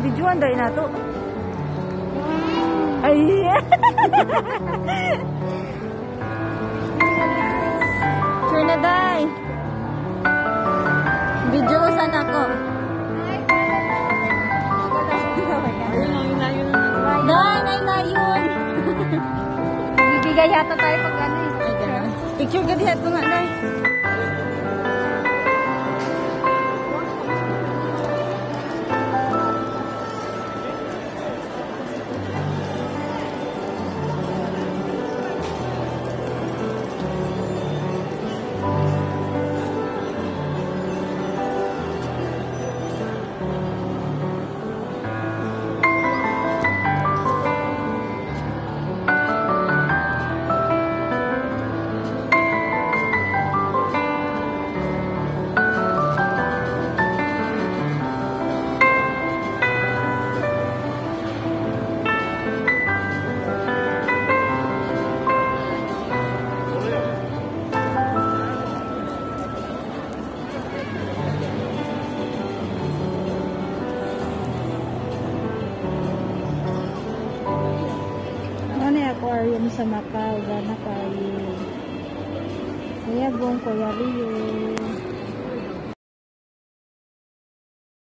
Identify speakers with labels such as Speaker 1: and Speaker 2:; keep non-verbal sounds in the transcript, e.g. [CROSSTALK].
Speaker 1: Videoan dahil na to. Ay! Sure na day. Video ko sana ako. Day, nay, nay, yun. Bibigay [LAUGHS] yata tayo pag ano eh. Picture ka dihat ko nga, day. Aquarium sa Macau? Gana kayo. Kaya buong Kuya Rio.